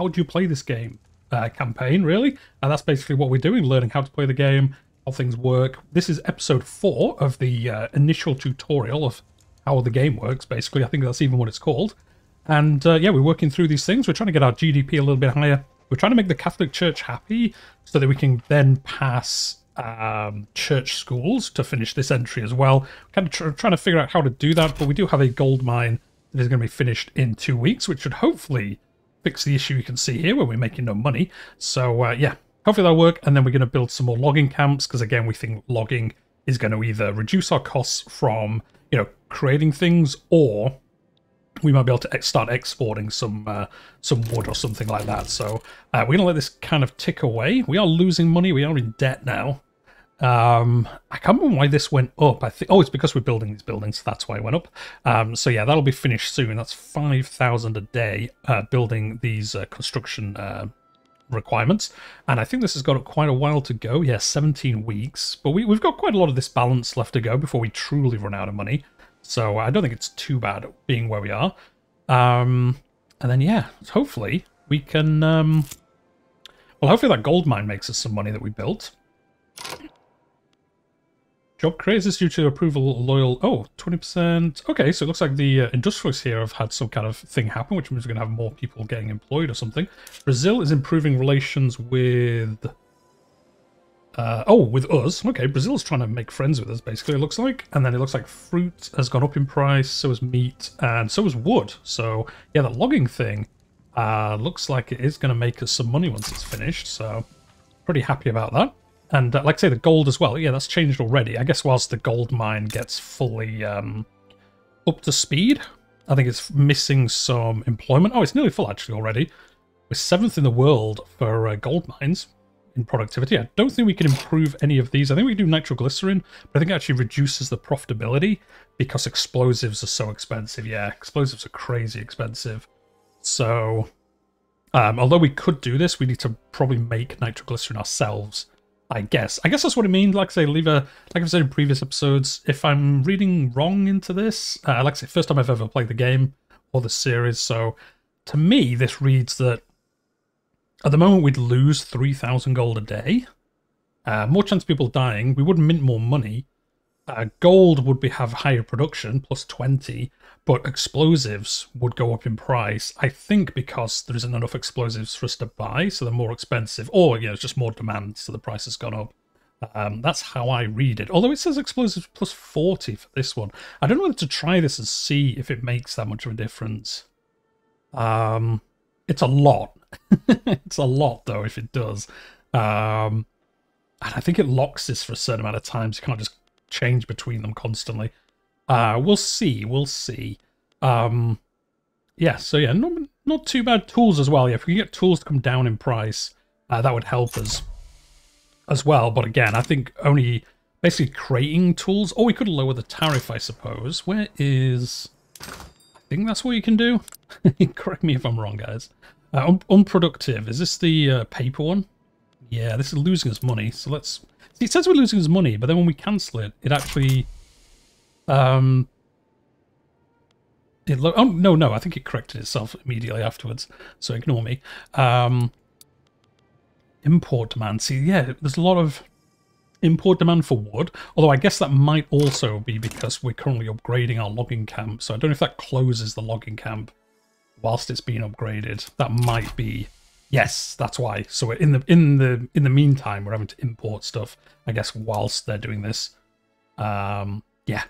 how do you play this game uh, campaign, really. And that's basically what we're doing, learning how to play the game, how things work. This is episode four of the uh, initial tutorial of how the game works, basically. I think that's even what it's called. And uh, yeah, we're working through these things. We're trying to get our GDP a little bit higher. We're trying to make the Catholic Church happy so that we can then pass um, church schools to finish this entry as well. Kind of tr- trying to figure out how to do that, but we do have a gold mine that is going to be finished in two weeks, which should hopefully fix the issue you can see here where we're making no money. So uh, yeah, hopefully that'll work. And then we're going to build some more logging camps because again, we think logging is going to either reduce our costs from you know creating things or we might be able to start exporting some uh, some wood or something like that. So uh, we're gonna let this kind of tick away. We are losing money. We are in debt now. Um, I can't remember why this went up. I think oh, it's because we're building these buildings. so that's why it went up. Um, so yeah, that'll be finished soon. That's five thousand a day uh, building these uh, construction uh, requirements. And I think this has got quite a while to go. Yeah, 17 weeks. But we, we've got quite a lot of this balance left to go before we truly run out of money. So I don't think it's too bad being where we are. Um, and then, yeah, hopefully we can... Um, well, hopefully that gold mine makes us some money that we built. Job creators due to approval loyal... Oh, 20%. Okay, so it looks like the uh, industrialists here have had some kind of thing happen, which means we're going to have more people getting employed or something. Brazil is improving relations with... Uh, oh, with us. Okay, Brazil's trying to make friends with us, basically, it looks like. And then it looks like fruit has gone up in price, so has meat, and so has wood. So, yeah, the logging thing uh, looks like it is going to make us some money once it's finished, so pretty happy about that. And uh, like I say, the gold as well. Yeah, that's changed already. I guess whilst the gold mine gets fully um, up to speed, I think it's missing some employment. Oh, it's nearly full actually already. We're seventh in the world for uh, gold mines in productivity. I don't think we can improve any of these. I think we can do nitroglycerin, but I think it actually reduces the profitability because explosives are so expensive. Yeah, explosives are crazy expensive. So, um, although we could do this, we need to probably make nitroglycerin ourselves I guess. I guess that's what it means. Like I say, leave a like I've said in previous episodes. If I'm reading wrong into this, uh, like I say, first time I've ever played the game or the series. So to me, this reads that at the moment we'd lose three thousand gold a day. Uh, more chance of people dying. We would mint more money. Uh, gold would be have higher production, plus twenty, but explosives would go up in price. I think because there isn't enough explosives for us to buy, so they're more expensive, or you know, it's just more demand, so the price has gone up. Um, that's how I read it. Although it says explosives plus 40 for this one. I don't know whether to try this and see if it makes that much of a difference. Um, it's a lot. it's a lot, though, if it does. Um, and I think it locks this for a certain amount of times. You can't just change between them constantly. Uh, we'll see. We'll see. Um, yeah, so yeah, not, not too bad tools as well. Yeah, if we get tools to come down in price, uh, that would help us as well. But again, I think only basically creating tools, or we could lower the tariff, I suppose. Where is... I think that's what you can do. Correct me if I'm wrong, guys. Uh, un unproductive. Is this the uh, paper one? Yeah, this is losing us money. So let's... It says we're losing us money, but then when we cancel it, it actually um, it oh, no, no, I think it corrected itself immediately afterwards, so ignore me. Um, import demand. See, yeah, there's a lot of import demand for wood, although I guess that might also be because we're currently upgrading our logging camp, so I don't know if that closes the logging camp whilst it's being upgraded. That might be... Yes, that's why. So in the in the in the meantime, we're having to import stuff, I guess, whilst they're doing this. Um, yeah,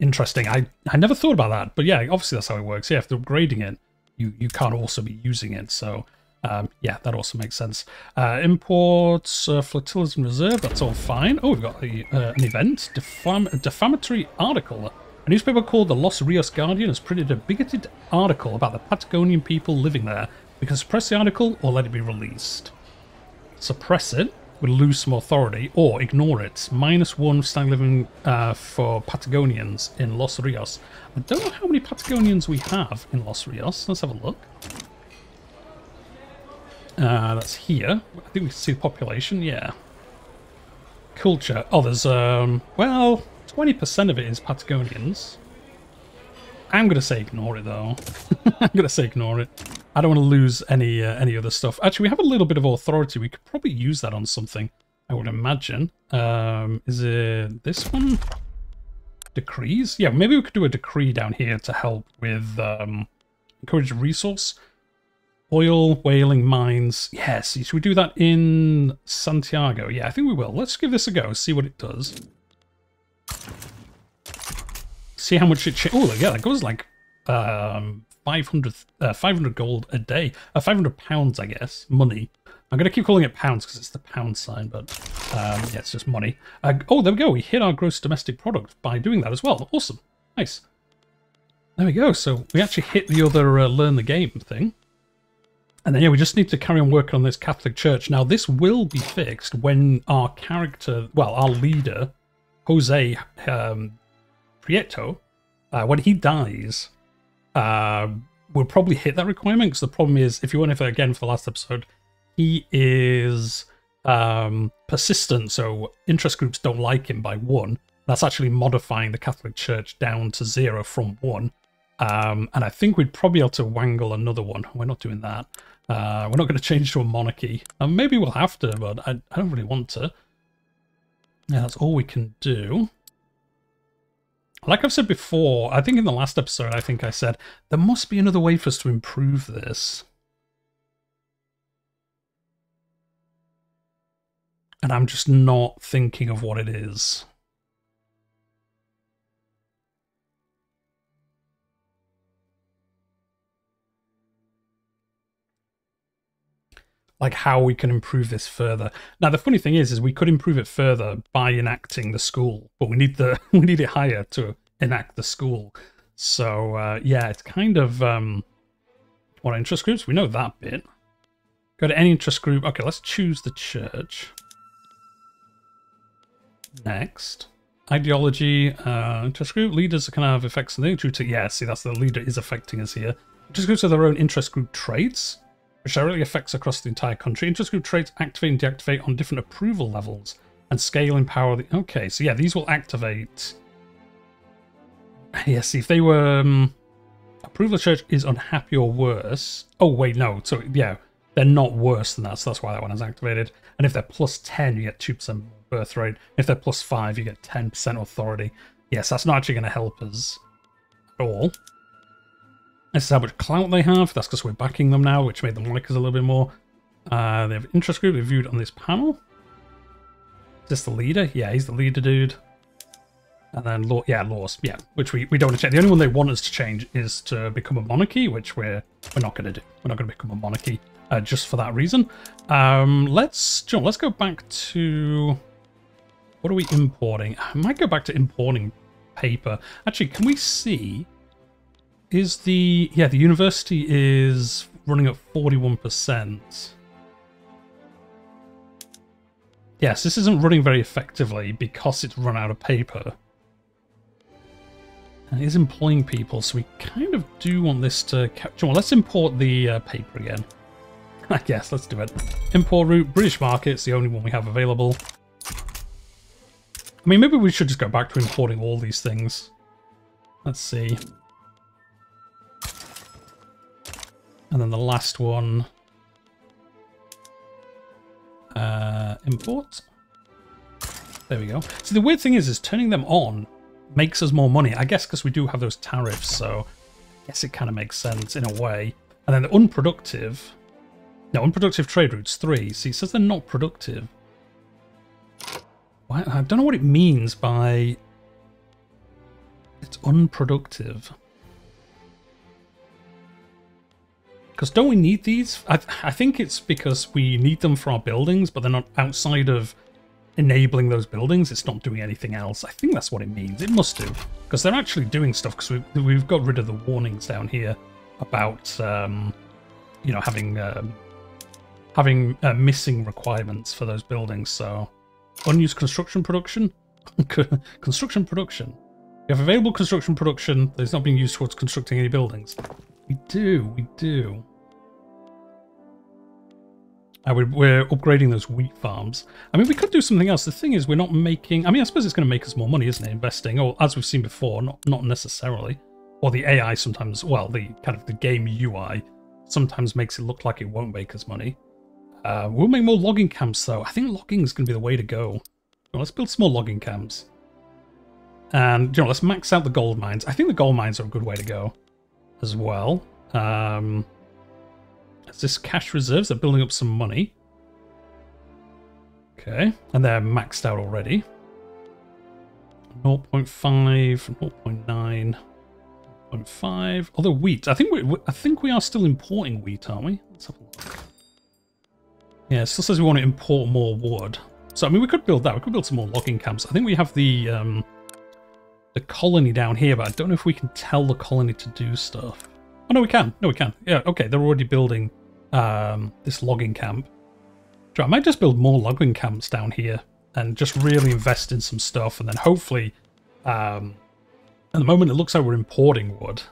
interesting. I, I never thought about that, but yeah, obviously that's how it works. Yeah, if they're upgrading it, you, you can't also be using it, so um, yeah, that also makes sense. Uh, imports, uh, flotillas and reserve, that's all fine. Oh, we've got a, uh, an event, Defam a defamatory article. A newspaper called the Los Rios Guardian has printed a bigoted article about the Patagonian people living there. We can suppress the article or let it be released. Suppress it would lose some authority, or ignore it. Minus one standing living uh, for Patagonians in Los Rios. I don't know how many Patagonians we have in Los Rios. Let's have a look. Uh, that's here. I think we can see the population, yeah. Culture. Oh, there's, um, well, 20% of it is Patagonians. I'm going to say ignore it, though. I'm going to say ignore it. I don't want to lose any uh, any other stuff. Actually, we have a little bit of authority. We could probably use that on something. I would imagine. Um, is it this one? Decrees? Yeah, maybe we could do a decree down here to help with um, encourage resource. Oil, whaling, mines. Yes, should we do that in Santiago? Yeah, I think we will. Let's give this a go, see what it does. See how much it... Oh, yeah, that goes like um, 500, uh, 500 gold a day. Uh, 500 pounds, I guess, money. I'm going to keep calling it pounds because it's the pound sign, but um, yeah, it's just money. Uh, oh, there we go. We hit our gross domestic product by doing that as well. Awesome. Nice. There we go. So we actually hit the other uh, learn the game thing. And then, yeah, we just need to carry on working on this Catholic Church. Now, this will be fixed when our character, well, our leader, Jose um, Prieto, uh, when he dies, uh, we'll probably hit that requirement. Because the problem is, if you went over again for the last episode, he is um, persistent, so interest groups don't like him by one. That's actually modifying the Catholic Church down to zero from one. Um, and I think we'd probably able to wangle another one. We're not doing that. Uh, we're not going to change to a monarchy. Um, maybe we'll have to, but I, I don't really want to. Yeah, that's all we can do. Like I've said before, I think in the last episode, I think I said, there must be another way for us to improve this. and I'm just not thinking of what it is. Like how we can improve this further. Now the funny thing is, is we could improve it further by enacting the school, but we need the we need it higher to enact the school. So uh, yeah, it's kind of um, what interest groups? We know that bit. Go to any interest group. Okay, let's choose the church. Next. Ideology, uh, interest group leaders can have effects on the due to, yeah, see, that's the leader is affecting us here. Interest groups have their own interest group traits, which directly affects across the entire country. Interest group traits activate and deactivate on different approval levels and scale in power. The, okay, so yeah, these will activate. See, if they were. Um, approval church is unhappy or worse. Oh, wait, no. So, yeah, they're not worse than that, so that's why that one is activated. And if they're plus 10, you get 2% birth rate. If they're plus 5, you get 10% authority. Yes, that's not actually going to help us at all. This is how much clout they have. That's because we're backing them now, which made them like us a little bit more. Uh, they have interest group reviewed on this panel. Is this the leader? Yeah, he's the leader dude. And then, law, yeah, laws, yeah, which we, we don't want to change. The only one they want us to change is to become a monarchy, which we're we're not going to do. We're not going to become a monarchy uh, just for that reason. Um, let's, John, let's go back to what are we importing? I might go back to importing paper. Actually, can we see... Is the... Yeah, the university is running at 41%. Yes, this isn't running very effectively because it's run out of paper. And it is employing people, so we kind of do want this to... catch Well, let's import the uh, paper again. I guess, let's do it. Import route, British market's the only one we have available. I mean, maybe we should just go back to importing all these things. Let's see. And then the last one. Uh, import. There we go. See, the weird thing is, is turning them on makes us more money. I guess because we do have those tariffs, so I guess it kind of makes sense in a way. And then the unproductive. No, unproductive trade routes, three. See, it says they're not productive. I don't know what it means by it's unproductive. Because don't we need these? I, I think it's because we need them for our buildings, but they're not outside of enabling those buildings. It's not doing anything else. I think that's what it means. It must do. Because they're actually doing stuff, because we've, we've got rid of the warnings down here about, um, you know, having, um, having uh, missing requirements for those buildings, so... Unused construction production? construction production. We have available construction production that is not being used towards constructing any buildings. We do, we do. Uh, we're, we're, upgrading those wheat farms. I mean, we could do something else. The thing is, we're not making... I mean, I suppose it's going to make us more money, isn't it? Investing, or as we've seen before, not, not necessarily. Or the AI sometimes, well, the kind of the game UI sometimes makes it look like it won't make us money. Uh, we'll make more logging camps though. I think logging is going to be the way to go. Well, let's build some more logging camps. And, you know, let's max out the gold mines. I think the gold mines are a good way to go as well. Um, is this cash reserves? They're building up some money. Okay, and they're maxed out already. 0 0.5, 0 0.9, 0.5. Although wheat, I think we I think we are still importing wheat, aren't we? Let's have a look. Yeah, it still says we want to import more wood. So I mean, we could build that. We could build some more logging camps. I think we have the um, the colony down here, but I don't know if we can tell the colony to do stuff. Oh no, we can. No, we can. Yeah, okay. They're already building um, this logging camp. So I might just build more logging camps down here and just really invest in some stuff, and then hopefully, um, at the moment it looks like we're importing wood,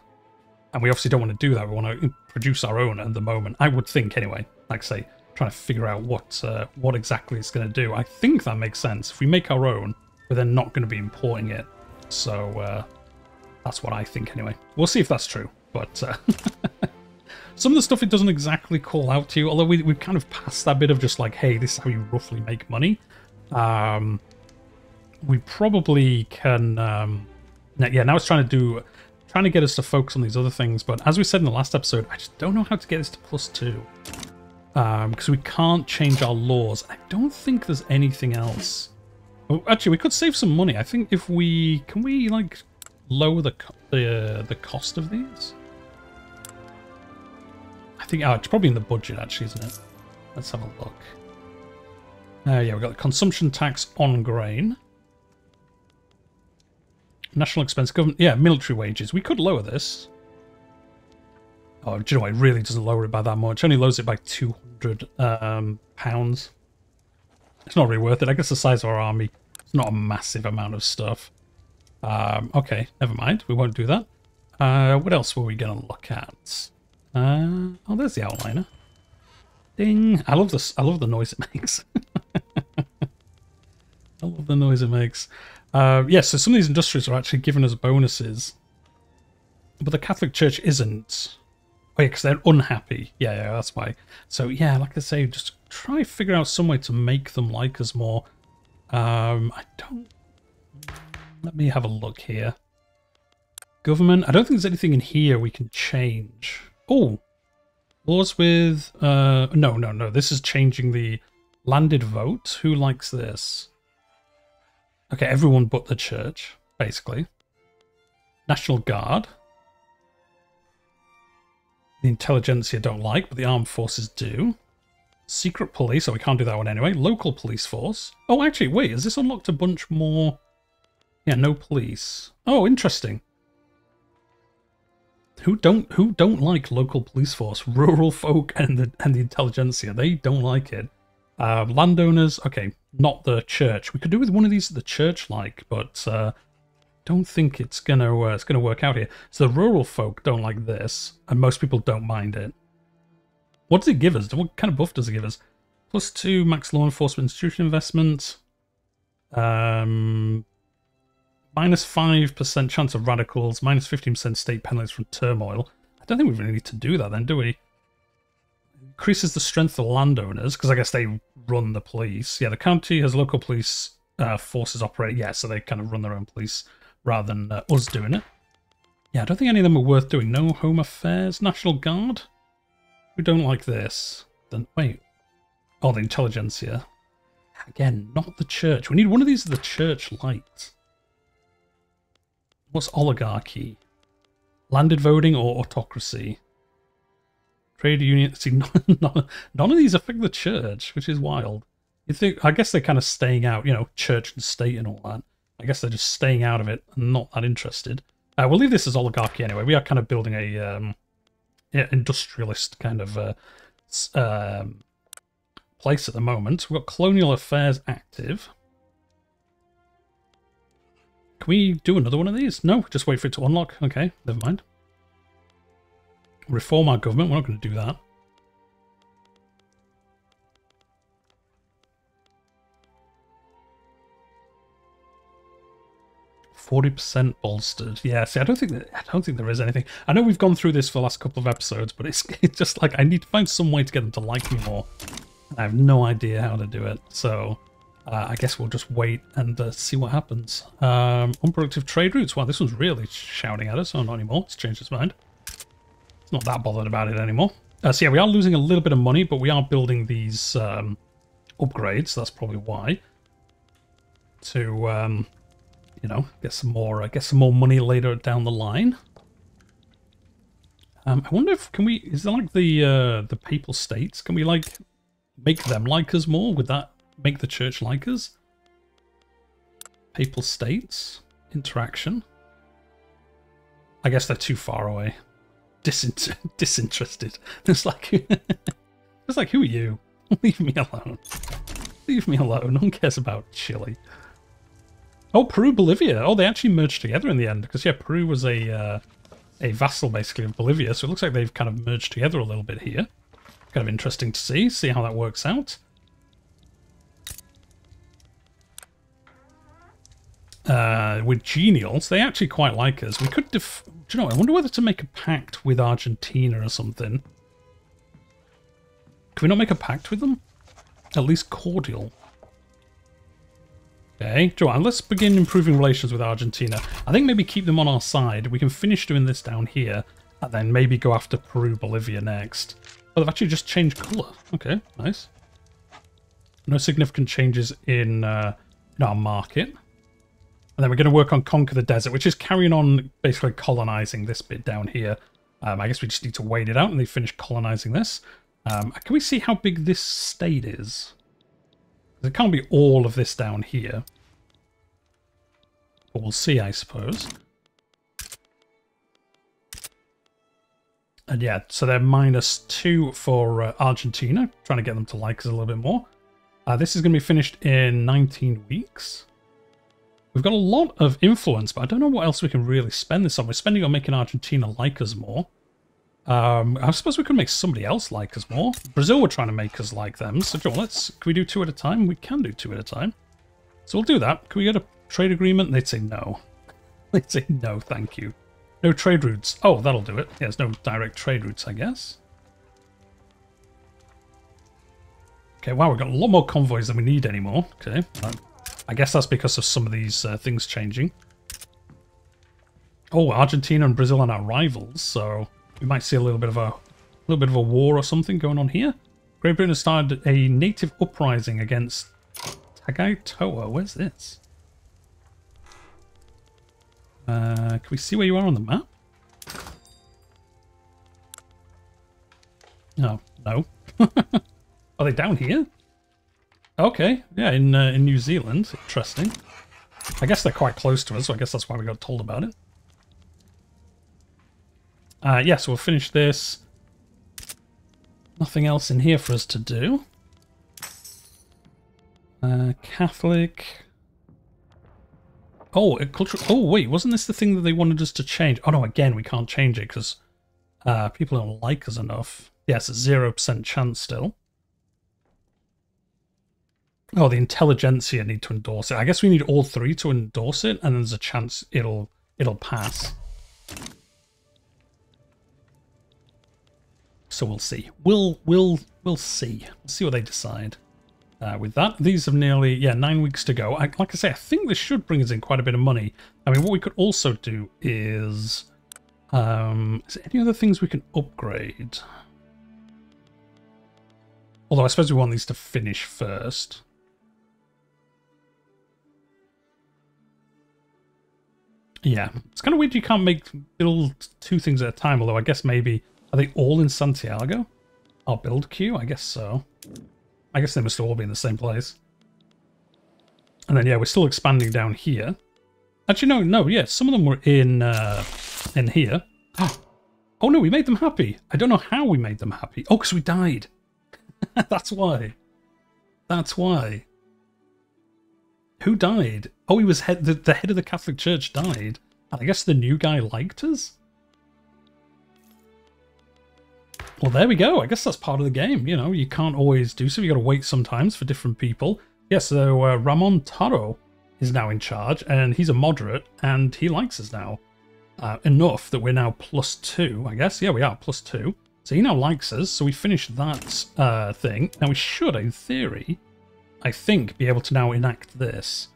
and we obviously don't want to do that. We want to produce our own at the moment. I would think anyway. Like I say, trying to figure out what uh, what exactly it's going to do. I think that makes sense. If we make our own, we're then not going to be importing it. So uh, that's what I think anyway. We'll see if that's true. But uh, some of the stuff it doesn't exactly call out to you, although we, we've kind of passed that bit of just like, hey, this is how you roughly make money. Um, we probably can... Um, yeah, now it's trying to do... Trying to get us to focus on these other things, but as we said in the last episode, I just don't know how to get this to plus two. Because um, we can't change our laws. I don't think there's anything else Oh, actually, we could save some money. I think if we... Can we, like, lower the the, uh, the cost of these? I think... Oh, it's probably in the budget, actually, isn't it? Let's have a look. Uh, yeah, we've got the consumption tax on grain. National expense government... Yeah, military wages. We could lower this. Oh, do you know what? It really doesn't lower it by that much. It only lowers it by 200 um, pounds. It's not really worth it. I guess the size of our army is not a massive amount of stuff. Um, okay, never mind. We won't do that. Uh, what else were we going to look at? Uh, oh, there's the outliner. Ding! I love this. I love the noise it makes. I love the noise it makes. Uh, yes, yeah, so some of these industries are actually giving us bonuses, but the Catholic Church isn't. Oh because they're unhappy. Yeah, yeah, that's why. So yeah, like I say, just try figure out some way to make them like us more. Um, I don't... Let me have a look here. Government. I don't think there's anything in here we can change. Oh, laws with... Uh, no, no, no. This is changing the landed vote. Who likes this? Okay, everyone but the church, basically. National Guard the intelligentsia don't like, but the armed forces do. Secret police, oh, we can't do that one anyway. Local police force. Oh, actually, wait, has this unlocked a bunch more? Yeah, no police. Oh, interesting. Who don't who don't like local police force? Rural folk and the and the intelligentsia. They don't like it. Uh, landowners, okay, not the church. We could do with one of these the church like, but uh, don't think it's gonna uh, it's gonna work out here. So the rural folk don't like this, and most people don't mind it. What does it give us? What kind of buff does it give us? Plus two max law enforcement institution investment. Um, minus five percent chance of radicals. minus Minus fifteen percent state penalties from turmoil. I don't think we really need to do that then, do we? Increases the strength of landowners because I guess they run the police. Yeah, the county has local police uh, forces operate. Yeah, so they kind of run their own police rather than uh, us doing it. Yeah, I don't think any of them are worth doing. No Home Affairs, National Guard. We don't like this. Then wait. Oh, the intelligentsia. Again, not the church. We need one of these the church light. What's oligarchy? Landed voting or autocracy? Trade union. See, none, none, none of these affect the church, which is wild. You think? I guess they're kind of staying out. You know, church and state and all that. I guess they're just staying out of it and not that interested. Uh, we'll leave this as oligarchy anyway. We are kind of building a um, industrialist kind of uh, um, place at the moment. We've got colonial affairs active. Can we do another one of these? No, just wait for it to unlock. Okay, never mind. Reform our government. We're not going to do that. 40% bolstered. Yeah, see, I don't think that, I don't think there is anything. I know we've gone through this for the last couple of episodes, but it's, it's just like I need to find some way to get them to like me more. I have no idea how to do it, so uh, I guess we'll just wait and uh, see what happens. Um, unproductive trade routes. Wow, this one's really shouting at us. Oh, not anymore. It's changed its mind. It's not that bothered about it anymore. Uh, so yeah, we are losing a little bit of money, but we are building these um, upgrades. That's probably why. To um, you know, get some more, uh, get some more money later down the line. Um, I wonder if can we? Is there like the uh, the papal states? Can we like make them like us more? Would that make the church like us? Papal states interaction. I guess they're too far away. Disint disinterested. It's like, it's like, who are you? Leave me alone. Leave me alone. No one cares about Chile. Oh, Peru, Bolivia. Oh, they actually merged together in the end because yeah, Peru was a uh, a vassal basically of Bolivia, so it looks like they've kind of merged together a little bit here. Kind of interesting to see, see how that works out. Uh, with Genials, they actually quite like us. We could def do you know, I wonder whether to make a pact with Argentina or something. Can we not make a pact with them? At least cordial. Okay, Joanne, let's begin improving relations with Argentina. I think maybe keep them on our side. We can finish doing this down here, and then maybe go after Peru, Bolivia next. Oh, they've actually just changed colour. Okay, nice. No significant changes in, uh, in our market. And then we're going to work on Conquer the Desert, which is carrying on basically colonizing this bit down here. Um, I guess we just need to wait it out and they finish colonizing this. Um, can we see how big this state is? It can't be all of this down here. But we'll see, I suppose. And yeah, so they're minus two for uh, Argentina, trying to get them to like us a little bit more. Uh, this is going to be finished in 19 weeks. We've got a lot of influence, but I don't know what else we can really spend this on. We're spending on making Argentina like us more. Um, I suppose we could make somebody else like us more. Brazil were trying to make us like them. So Joel, let's can we do two at a time? We can do two at a time. So we'll do that. Can we get a trade agreement? They'd say no. They'd say no, thank you. No trade routes. Oh, that'll do it. Yeah, there's no direct trade routes, I guess. Okay, wow, we've got a lot more convoys than we need anymore. Okay, I guess that's because of some of these uh, things changing. Oh, Argentina and Brazil are our rivals, so we might see a little bit of a, little bit of a war or something going on here. Great Britain has started a native uprising against Tagaitoa. Where's this? Uh, can we see where you are on the map? Oh, no. are they down here? Okay, yeah, in uh, in New Zealand. Interesting. I guess they're quite close to us, so I guess that's why we got told about it. Uh, yes, yeah, so we'll finish this. Nothing else in here for us to do. Uh, Catholic. Oh, cultural. Oh, wait, wasn't this the thing that they wanted us to change? Oh no, again, we can't change it because uh, people don't like us enough. Yes, zero percent chance still. Oh, the intelligentsia need to endorse it. I guess we need all three to endorse it, and then there's a chance it'll it'll pass. So we'll see. We'll we'll we'll see. We'll see what they decide. Uh, with that, these have nearly yeah nine weeks to go. I, like I say, I think this should bring us in quite a bit of money. I mean, what we could also do is, um, is there any other things we can upgrade? Although I suppose we want these to finish first. Yeah, it's kind of weird you can't make build two things at a time, although I guess maybe are they all in Santiago? Our build queue? I guess so. I guess they must all be in the same place. And then, yeah, we're still expanding down here. Actually, no, no, yeah, some of them were in, uh, in here. Oh, no, we made them happy. I don't know how we made them happy. Oh, because we died. That's why. That's why. Who died? Oh, he was head. The, the head of the Catholic Church died. And I guess the new guy liked us? Well, there we go. I guess that's part of the game. You know, you can't always do so. You got to wait sometimes for different people. Yeah, so uh, Ramon Taro is now in charge, and he's a moderate, and he likes us now uh, enough that we're now plus two, I guess. Yeah, we are plus two. So he now likes us, so we finished that uh, thing. Now we should, in theory, I think, be able to now enact this,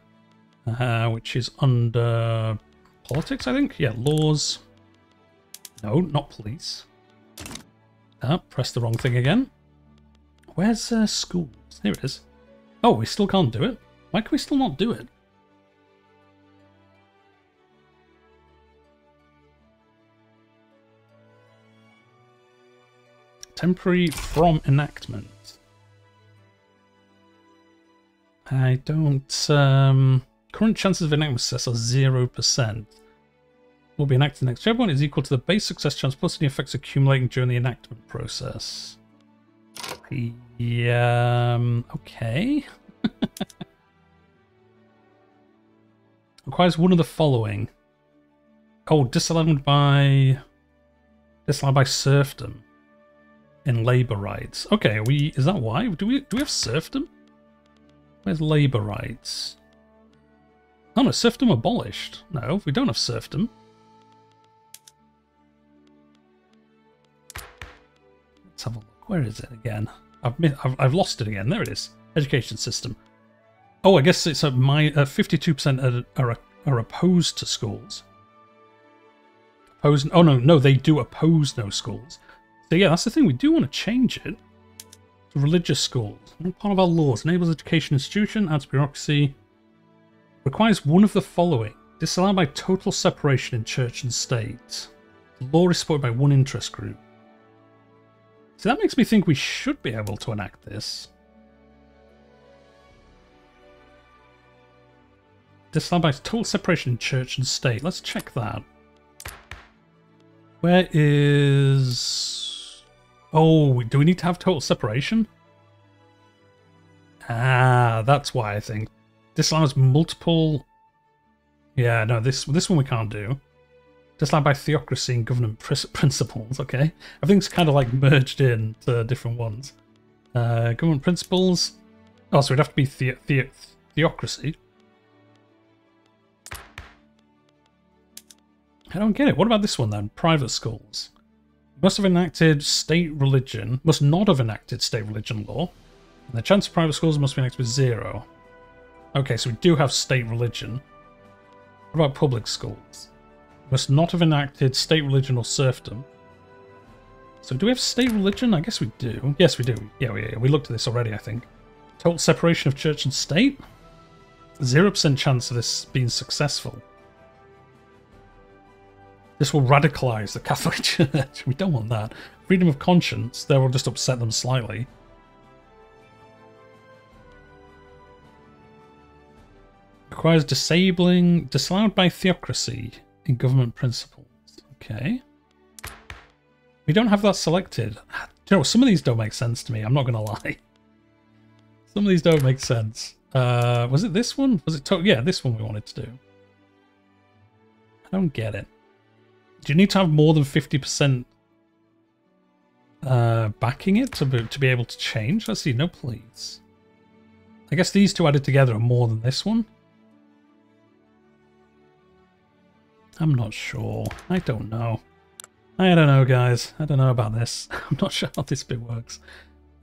uh, which is under politics, I think. Yeah, laws. No, not police. Ah, press the wrong thing again. Where's uh, schools? Here it is. Oh, we still can't do it? Why can we still not do it? Temporary from enactment. I don't... Um, current chances of enactment success are 0%. Will be enacted next. Whichever one is equal to the base success chance plus any effects accumulating during the enactment process. Yeah, um, okay. Requires one of the following. Oh, disallowed by... Disallowed by serfdom in labour rights. Okay, we is that why? Do we do we have serfdom? Where's labour rights? Oh no, serfdom abolished. No, we don't have serfdom. Let's have a look. Where is it again? I've I've, I've lost it again. There it is. Education system. Oh, I guess it's a my 52% uh, are, are are opposed to schools. Oppose? Oh no, no, they do oppose no schools. So yeah, that's the thing. We do want to change it to religious schools. Part of our laws enables education institution, adds bureaucracy, requires one of the following: disallowed by total separation in church and state. The law is supported by one interest group. So that makes me think we should be able to enact this. Disallowed by total separation church and state. Let's check that. Where is Oh, do we need to have total separation? Ah, that's why I think. This allows multiple... Yeah, no, this this one we can't do. Disallowed by theocracy and government principles, okay? Everything's kind of like merged in to different ones. Uh, government principles... Oh, so it'd have to be the the theocracy. I don't get it. What about this one then? Private schools must have enacted state religion, must not have enacted state religion law. And the chance of private schools must be enacted with zero. Okay, so we do have state religion. What about public schools? Must not have enacted state religion or serfdom. So do we have state religion? I guess we do. Yes, we do. Yeah, we, we looked at this already, I think. Total separation of church and state? 0% chance of this being successful. This will radicalize the Catholic Church. we don't want that. Freedom of conscience, that will just upset them slightly. Requires disabling, disallowed by theocracy in government principles. Okay. We don't have that selected. You know, some of these don't make sense to me, I'm not going to lie. Some of these don't make sense. Uh, was it this one? Was it? yeah, this one we wanted to do. I don't get it. Do you need to have more than 50% uh, backing it to be, to be able to change? Let's see. No, please. I guess these two added together are more than this one. I'm not sure. I don't know. I don't know, guys. I don't know about this. I'm not sure how this bit works.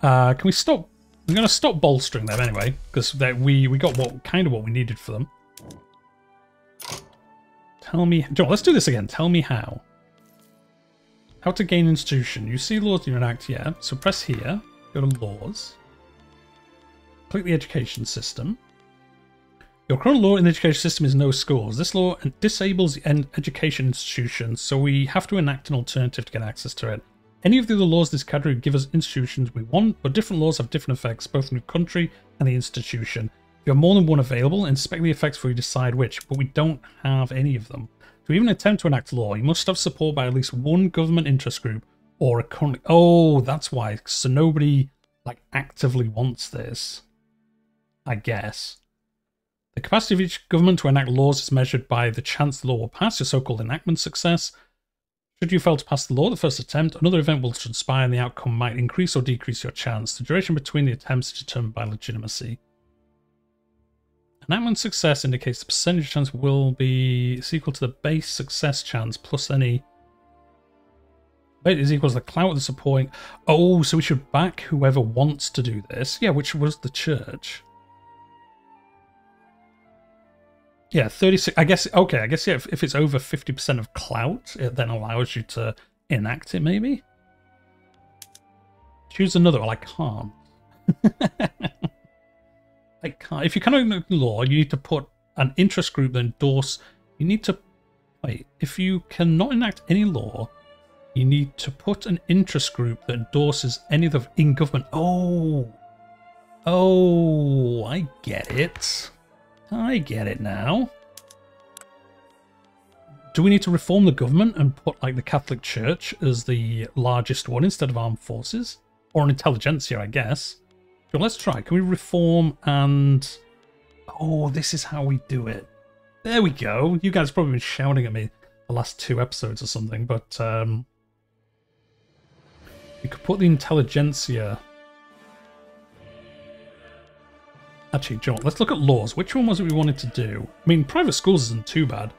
Uh, can we stop? I'm going to stop bolstering them anyway, because we, we got what kind of what we needed for them. Tell me... John, let's do this again. Tell me how. How to gain institution. You see laws in your act, yeah. So press here. Go to laws. Click the education system. Your current law in the education system is no schools. This law disables the education institutions, so we have to enact an alternative to get access to it. Any of the other laws in this category give us institutions we want, but different laws have different effects, both in the country and the institution. If You have more than one available, inspect the effects before you decide which, but we don't have any of them. To even attempt to enact law, you must have support by at least one government interest group or a current... Oh, that's why. So nobody, like, actively wants this. I guess. The capacity of each government to enact laws is measured by the chance the law will pass, your so-called enactment success. Should you fail to pass the law the first attempt, another event will transpire and the outcome might increase or decrease your chance. The duration between the attempts is determined by legitimacy. Enactment success indicates the percentage chance will be equal to the base success chance plus any. It is equal to the clout of the supporting. Oh, so we should back whoever wants to do this. Yeah, which was the church. Yeah, 36. I guess, okay, I guess, yeah, if, if it's over 50% of clout, it then allows you to enact it, maybe? Choose another. Well, I can't. I can't. If you cannot enact law, you need to put an interest group that endorse. You need to. Wait. If you cannot enact any law, you need to put an interest group that endorses any of the in government. Oh. Oh, I get it. I get it now. Do we need to reform the government and put like the Catholic Church as the largest one instead of armed forces? Or an intelligentsia, I guess. So let's try. Can we reform and... Oh, this is how we do it. There we go. You guys probably been shouting at me the last two episodes or something, but um, you could put the intelligentsia Actually, let's look at laws. Which one was it we wanted to do? I mean, private schools isn't too bad.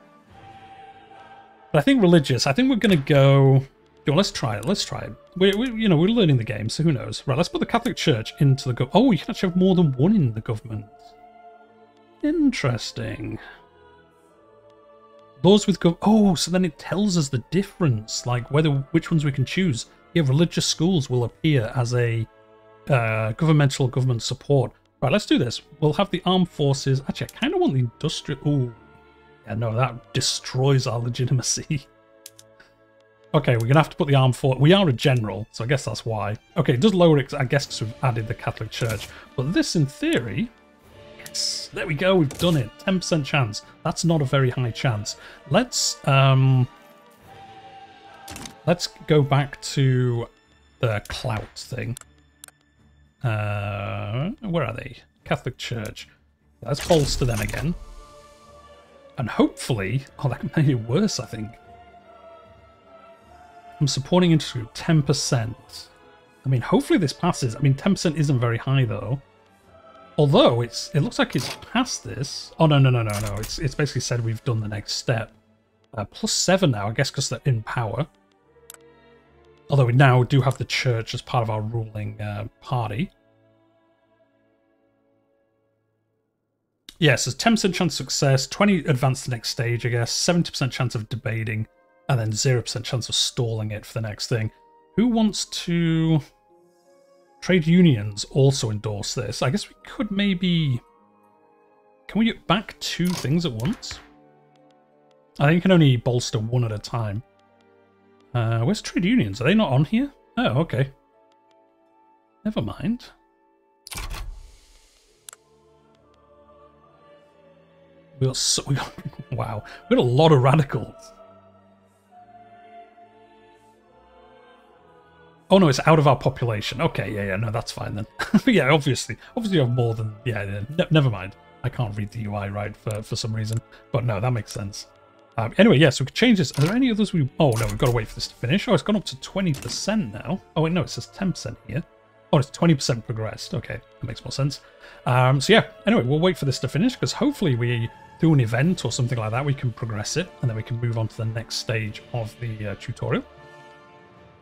But I think religious, I think we're going to go... John, let's try it. Let's try it. We, we, you know, we're learning the game, so who knows? Right, let's put the Catholic Church into the... Go oh, you can actually have more than one in the government. Interesting. Laws with go. Oh, so then it tells us the difference, like whether which ones we can choose. Yeah, religious schools will appear as a uh, governmental government support. Right, let's do this. We'll have the armed forces. Actually, I kind of want the industrial... Ooh. Yeah, no, that destroys our legitimacy. okay, we're going to have to put the armed force... We are a general, so I guess that's why. Okay, it does lower it, I guess, because we've added the Catholic Church. But this, in theory... Yes, there we go, we've done it. 10% chance. That's not a very high chance. Let's... um. Let's go back to the clout thing. Uh, where are they? Catholic Church. Let's bolster them again. And hopefully... Oh, that can make it worse, I think. I'm supporting into 10%. I mean, hopefully this passes. I mean, 10% isn't very high, though. Although, it's it looks like it's past this. Oh, no, no, no, no, no. It's, it's basically said we've done the next step. Uh, plus 7 now, I guess, because they're in power. Although we now do have the church as part of our ruling uh, party. Yes, there's 10% chance of success, 20 advance the next stage, I guess, 70% chance of debating, and then 0% chance of stalling it for the next thing. Who wants to... Trade unions also endorse this. I guess we could maybe... Can we get back two things at once? I think you can only bolster one at a time. Uh, where's trade unions? Are they not on here? Oh, okay. Never mind. We got so, we got, wow, we got a lot of radicals. Oh no, it's out of our population. Okay, yeah, yeah, no, that's fine then. yeah, obviously, obviously you have more than, yeah, yeah ne never mind. I can't read the UI right for, for some reason, but no, that makes sense. Um, anyway, yes, yeah, so we could change this. Are there any others we... Oh, no, we've got to wait for this to finish. Oh, it's gone up to 20% now. Oh, wait, no, it says 10% here. Oh, it's 20% progressed. Okay, that makes more sense. Um, so, yeah, anyway, we'll wait for this to finish because hopefully we do an event or something like that. We can progress it and then we can move on to the next stage of the uh, tutorial.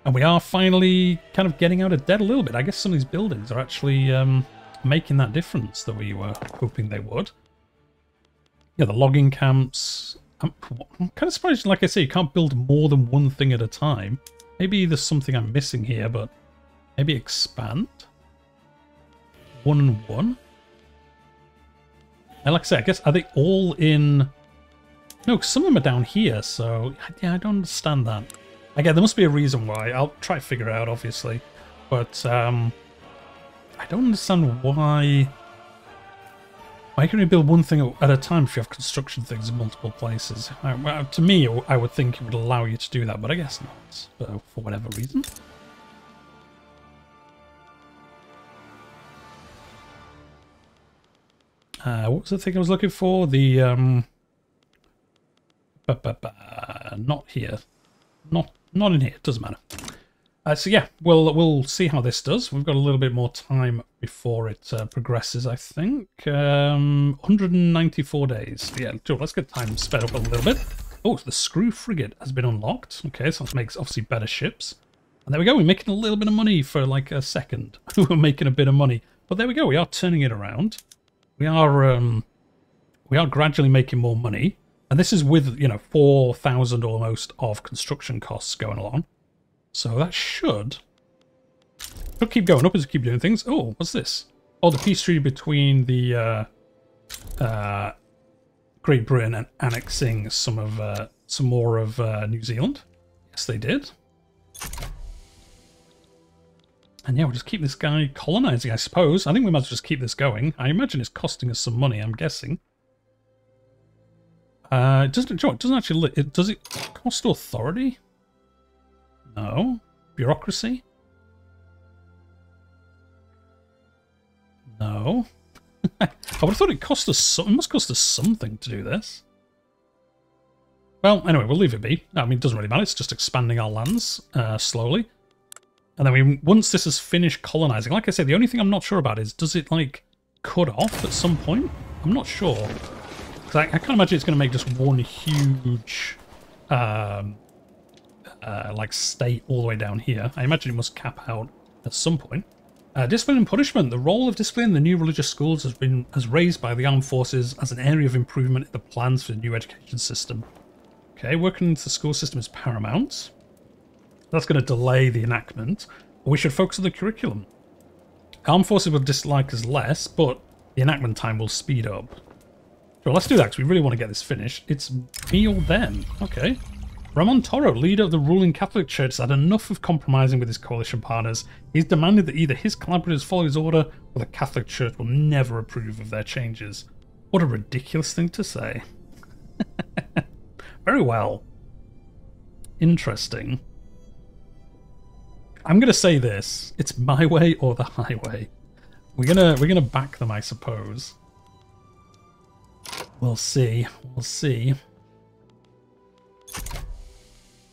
And we are finally kind of getting out of debt a little bit. I guess some of these buildings are actually um, making that difference that we were hoping they would. Yeah, the logging camps, I'm, I'm kind of surprised, like I say, you can't build more than one thing at a time. Maybe there's something I'm missing here, but maybe expand? One and one? And like I say, I guess, are they all in... No, some of them are down here, so... Yeah, I don't understand that. Again, there must be a reason why. I'll try to figure it out, obviously. But, um... I don't understand why... Why can you build one thing at a time if you have construction things in multiple places? I, well, to me, I would think it would allow you to do that, but I guess not, but for whatever reason. Uh, what was the thing I was looking for? The, um... Ba -ba -ba, not here. Not, not in here, doesn't matter. Uh, so yeah, we'll we'll see how this does. We've got a little bit more time before it uh, progresses, I think. Um, 194 days. Yeah, let's get time sped up a little bit. Oh, the screw frigate has been unlocked. Okay, so that makes obviously better ships. And there we go, we're making a little bit of money for like a second. we're making a bit of money. But there we go, we are turning it around. We are um, we are gradually making more money. And this is with, you know, 4,000 almost of construction costs going along. So that should... Should keep going up as we keep doing things. Oh, what's this? Oh, the peace treaty between the uh, uh, Great Britain and annexing some of uh, some more of uh, New Zealand. Yes, they did. And yeah, we'll just keep this guy colonizing, I suppose. I think we might just keep this going. I imagine it's costing us some money, I'm guessing. Uh, it doesn't, it doesn't actually, it, does it cost authority? No. Bureaucracy? No. I would have thought it cost us some, it must cost us something to do this. Well, anyway, we'll leave it be. I mean, it doesn't really matter. It's just expanding our lands uh, slowly. And then we, once this is finished colonizing, like I said, the only thing I'm not sure about is, does it, like, cut off at some point? I'm not sure. Because I, I can't imagine it's going to make just one huge um, uh, like stay all the way down here. I imagine it must cap out at some point. Uh, discipline and punishment. The role of discipline in the new religious schools has been has raised by the armed forces as an area of improvement in the plans for the new education system. Okay, working into the school system is paramount. That's going to delay the enactment, we should focus on the curriculum. Armed forces will dislike us less, but the enactment time will speed up. So let's do that because we really want to get this finished. It's me or them. Okay. Ramon Toro, leader of the ruling Catholic Church, has had enough of compromising with his coalition partners. He's demanded that either his collaborators follow his order or the Catholic Church will never approve of their changes. What a ridiculous thing to say. Very well. Interesting. I'm gonna say this. It's my way or the highway. We're gonna we're gonna back them, I suppose. We'll see. We'll see.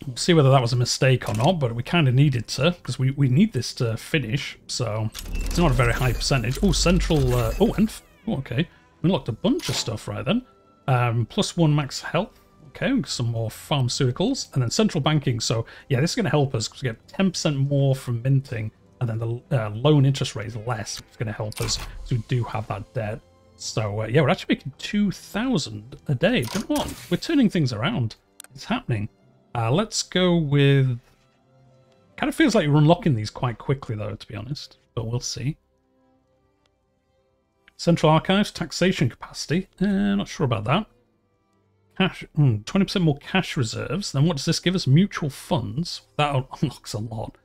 We'll see whether that was a mistake or not, but we kind of needed to, because we, we need this to finish, so it's not a very high percentage. Oh, central... Uh, oh, and... Oh, okay. We unlocked a bunch of stuff right then. Um, plus one max health. Okay, some more pharmaceuticals. And then central banking. So, yeah, this is going to help us, because we get 10% more from minting, and then the uh, loan interest rate is less, which is going to help us, because we do have that debt. So, uh, yeah, we're actually making 2,000 a day. Come on, we're turning things around. It's happening. Uh, let's go with... Kind of feels like you're unlocking these quite quickly, though, to be honest. But we'll see. Central Archives, taxation capacity. Uh, not sure about that. Cash, 20% hmm, more cash reserves. Then what does this give us? Mutual funds. That unlocks a lot.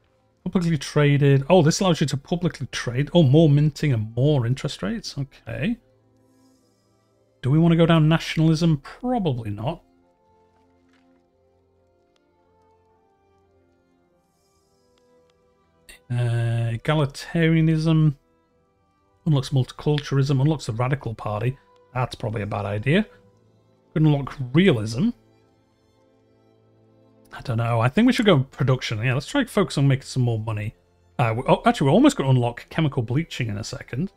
Publicly traded. Oh, this allows you to publicly trade. Oh, more minting and more interest rates. Okay. Do we want to go down nationalism? Probably not. Uh, egalitarianism unlocks multiculturalism, unlocks the radical party. That's probably a bad idea. Could unlock realism. I don't know. I think we should go production. Yeah, let's try to focus on making some more money. Uh, we, oh, actually, we're almost going to unlock chemical bleaching in a second.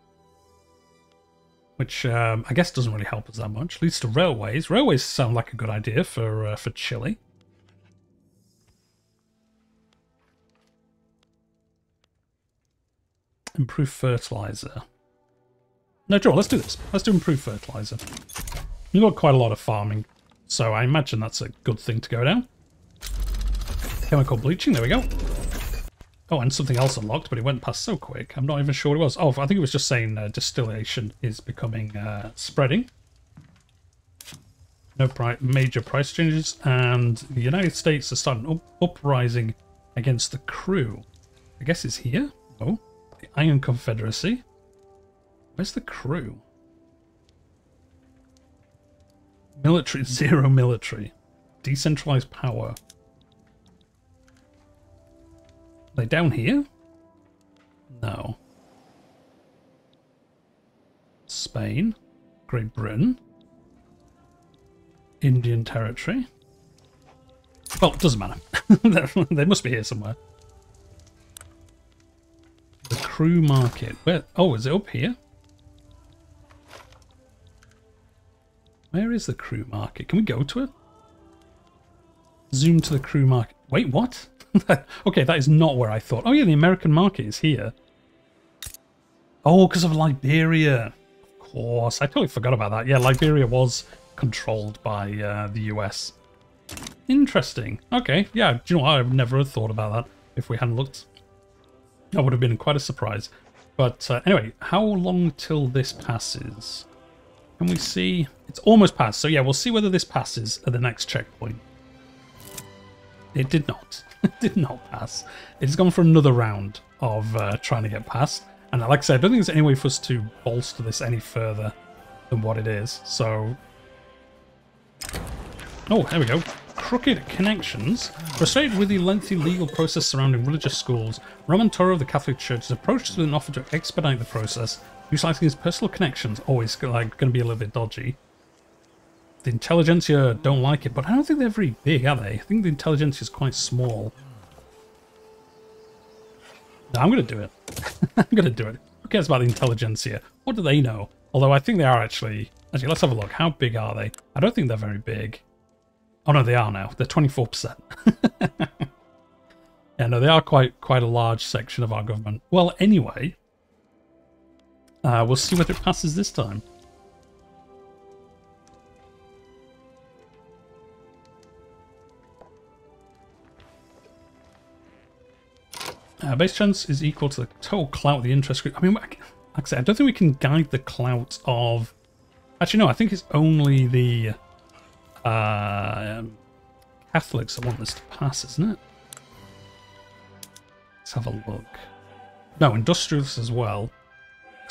Which um, I guess doesn't really help us that much. Leads to railways. Railways sound like a good idea for uh, for Chile. Improve fertilizer. No, draw. let's do this. Let's do improve fertilizer. We've got quite a lot of farming, so I imagine that's a good thing to go down. Chemical bleaching, there we go. Oh, and something else unlocked, but it went past so quick. I'm not even sure what it was. Oh, I think it was just saying uh, distillation is becoming uh, spreading. No pri major price changes, and the United States are starting up uprising against the crew. I guess it's here? Oh. Iron Confederacy. Where's the crew? Military, zero military. Decentralized power. Are they down here? No. Spain. Great Britain. Indian Territory. Well, it doesn't matter. they must be here somewhere. Crew market. Where? Oh, is it up here? Where is the crew market? Can we go to it? Zoom to the crew market. Wait, what? okay, that is not where I thought. Oh yeah, the American market is here. Oh, because of Liberia. Of course, I totally forgot about that. Yeah, Liberia was controlled by uh, the US. Interesting. Okay, yeah, do you know what? I would never have thought about that if we hadn't looked. That would have been quite a surprise. But uh, anyway, how long till this passes? Can we see? It's almost passed. So yeah, we'll see whether this passes at the next checkpoint. It did not. it did not pass. It's gone for another round of uh, trying to get past. And like I said, I don't think there's any way for us to bolster this any further than what it is. So... Oh, there we go. Crooked connections. Frustrated with the lengthy legal process surrounding religious schools, Roman Toro of the Catholic Church has approached with an offer to expedite the process, utilizing his personal connections, always like going to be a little bit dodgy. The intelligentsia don't like it, but I don't think they're very big, are they? I think the intelligentsia is quite small. No, I'm going to do it. I'm going to do it. Who cares about the intelligentsia? What do they know? Although I think they are actually... Actually, let's have a look. How big are they? I don't think they're very big. Oh no, they are now. They're 24%. yeah, no, they are quite quite a large section of our government. Well, anyway, uh, we'll see whether it passes this time. Uh, base chance is equal to the total clout of the interest group. I mean, like I said, I don't think we can guide the clout of... Actually, no, I think it's only the uh, Catholics that want this to pass, isn't it? Let's have a look. No, industrialists as well.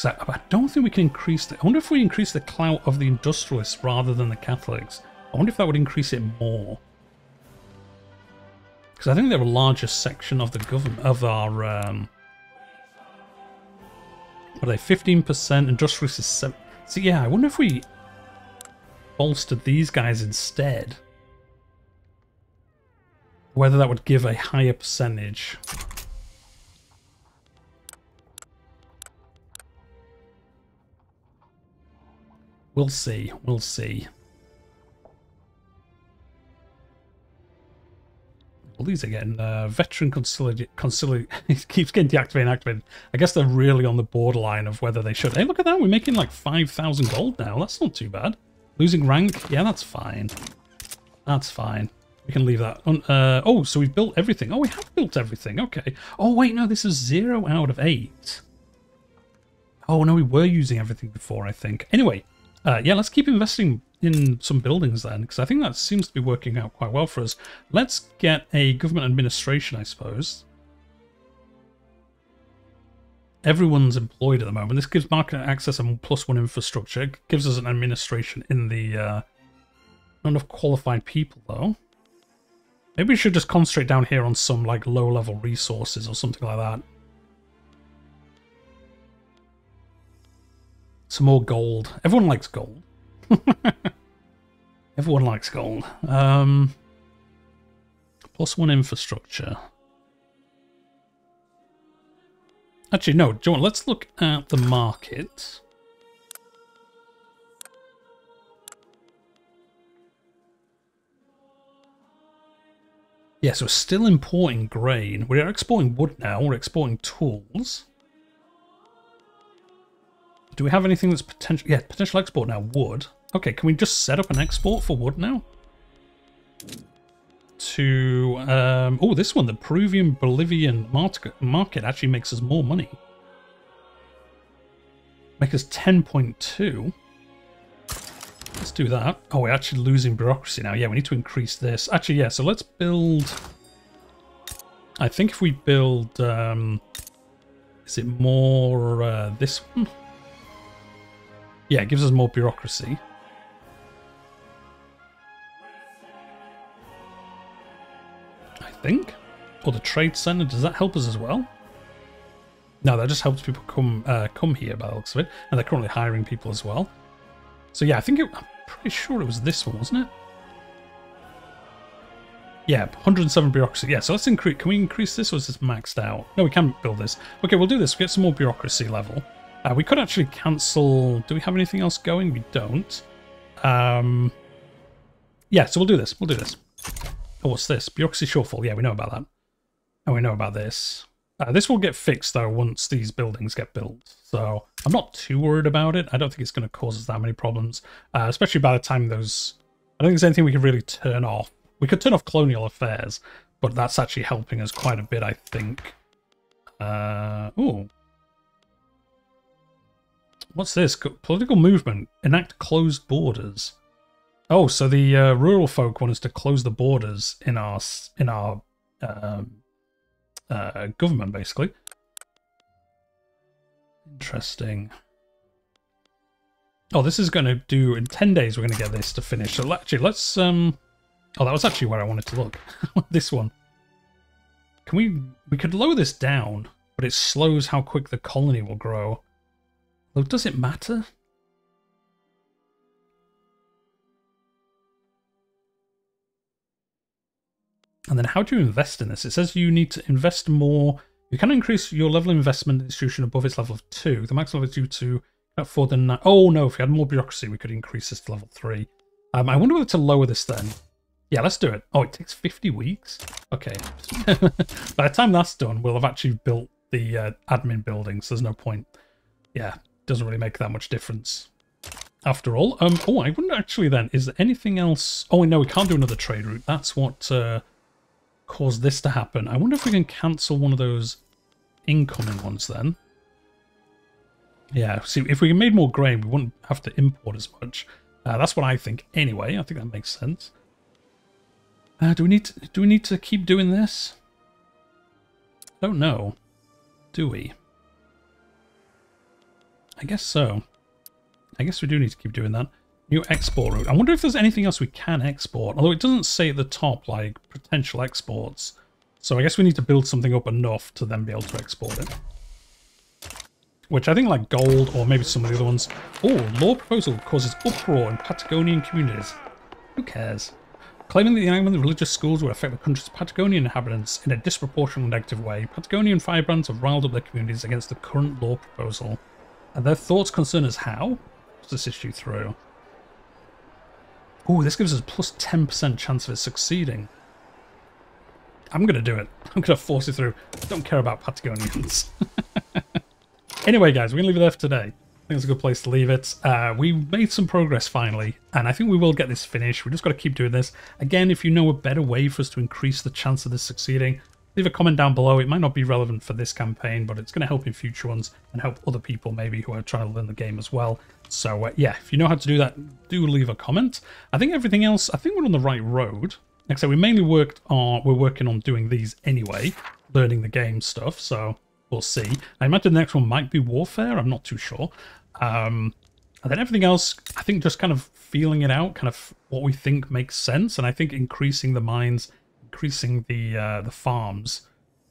I, I, don't think we can increase the... I wonder if we increase the clout of the industrialists rather than the Catholics. I wonder if that would increase it more. Because I think they're a larger section of the government, of our... Um, what are they, 15%, industrialists is 7... So yeah, I wonder if we bolstered these guys instead. Whether that would give a higher percentage. We'll see, we'll see. Well, these are getting uh, veteran conciliary. Concili it keeps getting deactivated and activated. I guess they're really on the borderline of whether they should. Hey, look at that. We're making like 5,000 gold now. That's not too bad. Losing rank? Yeah, that's fine. That's fine. We can leave that. On, uh, oh, so we've built everything. Oh, we have built everything. Okay. Oh, wait, no, this is zero out of eight. Oh, no, we were using everything before, I think. Anyway, uh, yeah, let's keep investing in some buildings then, because I think that seems to be working out quite well for us. Let's get a government administration, I suppose. Everyone's employed at the moment. This gives market access and plus one infrastructure. It gives us an administration in the... Uh, not enough qualified people, though. Maybe we should just concentrate down here on some, like, low-level resources or something like that. Some more gold. Everyone likes gold. Everyone likes gold. Um, plus one infrastructure. Actually, no, John, let's look at the market. Yeah, so we're still importing grain. We're exporting wood now. We're exporting tools. Do we have anything that's potential? Yeah, potential export now. Wood. Okay, can we just set up an export for wood now? To, um, oh, this one, the Peruvian Bolivian market market actually makes us more money. Make us 10.2. Let's do that. Oh, we're actually losing bureaucracy now. Yeah, we need to increase this. Actually, yeah, so let's build... I think if we build... Um, is it more uh, this one? Yeah, it gives us more bureaucracy. Think. Or the trade center, does that help us as well? No, that just helps people come uh, come here by the looks of it. And they're currently hiring people as well. So yeah, I think it, I'm pretty sure it was this one, wasn't it? Yeah, 107 bureaucracy. Yeah, so let's increase. Can we increase this or is this maxed out? No, we can build this. Okay, we'll do this. We'll get some more bureaucracy level. Uh, we could actually cancel... Do we have anything else going? We don't. Um, yeah, so we'll do this. We'll do this. Oh, what's this? Bureaucracy shortfall. Yeah, we know about that. And we know about this. Uh, this will get fixed, though, once these buildings get built. So I'm not too worried about it. I don't think it's going to cause us that many problems, uh, especially by the time those... I don't think there's anything we can really turn off. We could turn off colonial affairs, but that's actually helping us quite a bit, I think. Uh, oh, What's this? Political movement. Enact closed borders. Oh, so the uh, rural folk want us to close the borders in our in our um, uh, government, basically. Interesting. Oh, this is going to do in ten days. We're going to get this to finish. So actually, let's. Um, oh, that was actually where I wanted to look. this one. Can we? We could lower this down, but it slows how quick the colony will grow. Well, does it matter? And then how do you invest in this? It says you need to invest more. You can increase your level of investment institution above its level of 2. The maximum is due to four than nine. Oh no, if we had more bureaucracy, we could increase this to level 3. Um, I wonder whether to lower this then. Yeah, let's do it. Oh, it takes 50 weeks? Okay. By the time that's done, we'll have actually built the uh, admin building, so there's no point. Yeah, doesn't really make that much difference. After all, um, oh, I wonder actually then, is there anything else? Oh, no, we can't do another trade route. That's what uh, caused this to happen. I wonder if we can cancel one of those incoming ones then. Yeah, see, if we made more grain, we wouldn't have to import as much. Uh, that's what I think anyway. I think that makes sense. Uh, do we need to, do we need to keep doing this? I don't know. Do we? I guess so. I guess we do need to keep doing that. New export route. I wonder if there's anything else we can export. Although it doesn't say at the top, like, potential exports. So I guess we need to build something up enough to then be able to export it. Which I think like gold or maybe some of the other ones. Oh, law proposal causes uproar in Patagonian communities. Who cares? Claiming that the enactment of religious schools would affect the country's Patagonian inhabitants in a disproportionate negative way, Patagonian firebrands have riled up their communities against the current law proposal. And their thoughts concern us how? What's this issue through? Oh, this gives us a plus 10% chance of it succeeding. I'm going to do it. I'm going to force it through. Don't care about Patagonians. anyway, guys, we're going to leave it there for today. I think it's a good place to leave it. Uh, we made some progress finally, and I think we will get this finished. We just got to keep doing this. Again, if you know a better way for us to increase the chance of this succeeding, leave a comment down below. It might not be relevant for this campaign, but it's going to help in future ones and help other people maybe who are trying to learn the game as well. So uh, yeah, if you know how to do that, do leave a comment. I think everything else, I think we're on the right road. Like I said, we mainly worked on, we're working on doing these anyway, learning the game stuff, so we'll see. I imagine the next one might be Warfare, I'm not too sure. Um, and then everything else, I think just kind of feeling it out, kind of what we think makes sense, and I think increasing the mines increasing the uh, the farms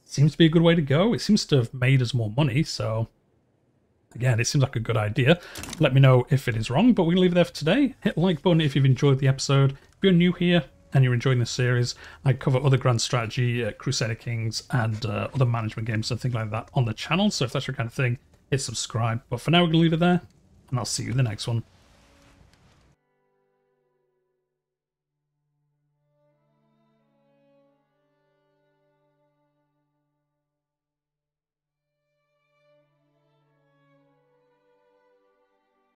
seems to be a good way to go. It seems to have made us more money, so again, it seems like a good idea. Let me know if it is wrong, but we're going to leave it there for today. Hit like button if you've enjoyed the episode. If you're new here and you're enjoying this series, I cover other grand strategy, uh, Crusader Kings, and uh, other management games and things like that on the channel, so if that's your kind of thing, hit subscribe. But for now, we're going to leave it there, and I'll see you in the next one.